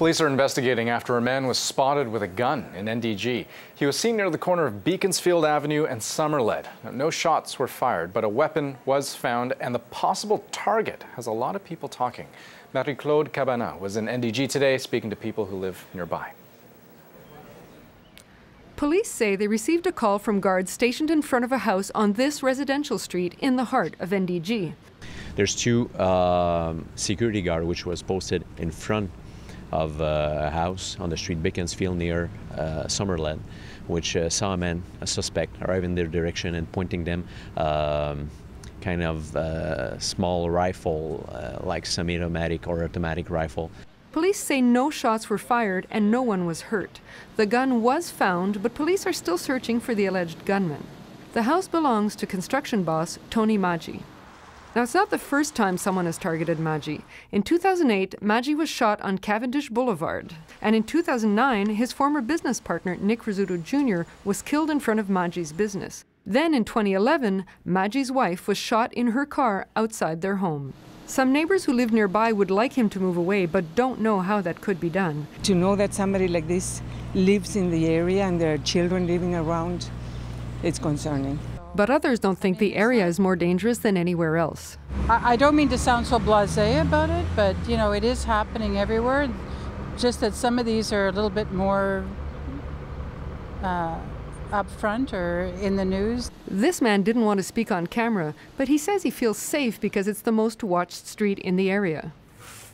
Police are investigating after a man was spotted with a gun in NDG. He was seen near the corner of Beaconsfield Avenue and Somerled. Now, no shots were fired, but a weapon was found, and the possible target has a lot of people talking. Marie-Claude Cabana was in NDG today speaking to people who live nearby. Police say they received a call from guards stationed in front of a house on this residential street in the heart of NDG. There's two um, security guard which was posted in front of uh, a house on the street Beaconsfield near uh, Somerled, which uh, saw a man, a suspect, arrive in their direction and pointing them um, kind of uh, small rifle, uh, like semi-automatic or automatic rifle. Police say no shots were fired and no one was hurt. The gun was found, but police are still searching for the alleged gunman. The house belongs to construction boss Tony Magi. Now, it's not the first time someone has targeted Magi. In 2008, Magi was shot on Cavendish Boulevard. And in 2009, his former business partner, Nick Rizzuto Jr., was killed in front of Magi's business. Then in 2011, Magi's wife was shot in her car outside their home. Some neighbors who live nearby would like him to move away, but don't know how that could be done. To know that somebody like this lives in the area and there are children living around, it's concerning. But others don't think the area is more dangerous than anywhere else. I, don't mean to sound so blasé about it, but you know, it is happening everywhere. Just that some of these are a little bit more uh, up front or in the news. This man didn't want to speak on camera, but he says he feels safe because it's the most watched street in the area.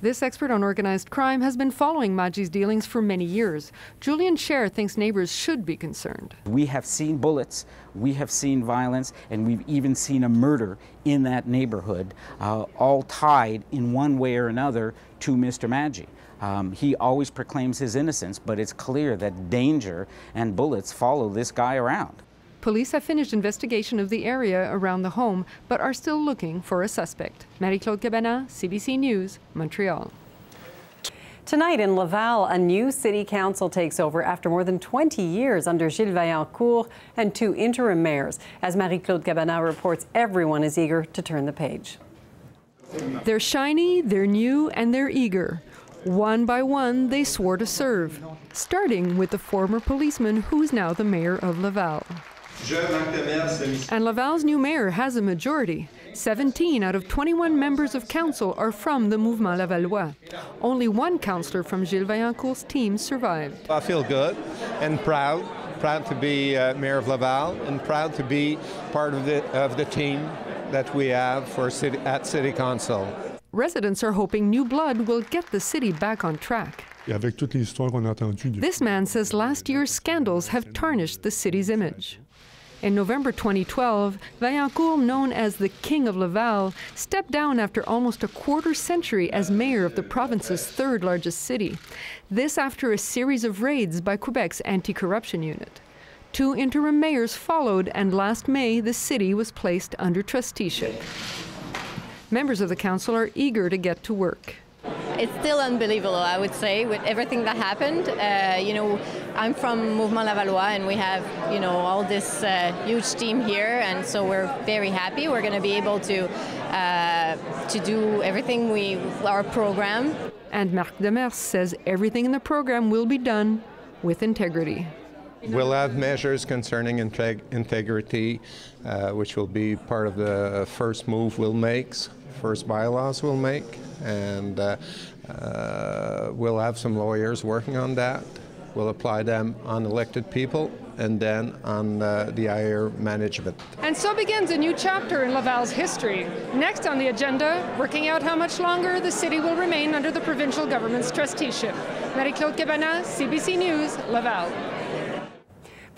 This expert on organized crime has been following Magi's dealings for many years. Julian Sher thinks neighbors should be concerned. We have seen bullets, we have seen violence, and we've even seen a murder in that neighborhood, uh, all tied in one way or another to Mr. Magi. Um, he always proclaims his innocence, but it's clear that danger and bullets follow this guy around. Police have finished investigation of the area around the home, but are still looking for a suspect. Marie-Claude Cabana, CBC News, Montreal. Tonight in Laval, a new city council takes over after more than 20 years under Gilles Vaillancourt and two interim mayors. As Marie-Claude Cabana reports, everyone is eager to turn the page. They're shiny, they're new, and they're eager. One by one, they swore to serve, starting with the former policeman who's now the mayor of Laval. And Laval's new mayor has a majority. 17 out of 21 members of council are from the Mouvement Lavallois. Only one councillor from Gilles Vaillancourt's team survived. I feel good and proud, proud to be uh, mayor of Laval and proud to be part of the, of the team that we have for city, at City Council. Residents are hoping new blood will get the city back on track. This man says last year's scandals have tarnished the city's image. In November 2012, Vaillancourt, known as the King of Laval, stepped down after almost a quarter century as mayor of the province's third largest city. This after a series of raids by Quebec's anti corruption unit. Two interim mayors followed, and last May, the city was placed under trusteeship. Members of the council are eager to get to work. It's still unbelievable, I would say, with everything that happened. Uh, you know, I'm from Mouvement Lavallois, and we have, you know, all this uh, huge team here, and so we're very happy. We're going to be able to uh, to do everything we our program. And Marc Demers says everything in the program will be done with integrity. We'll have measures concerning integ integrity, uh, which will be part of the first move we'll make, first bylaws we'll make, and uh, uh, we'll have some lawyers working on that. We'll apply them on elected people and then on uh, the IR management. And so begins a new chapter in Laval's history. Next on the agenda, working out how much longer the city will remain under the provincial government's trusteeship. Marie-Claude Cabana, CBC News, Laval.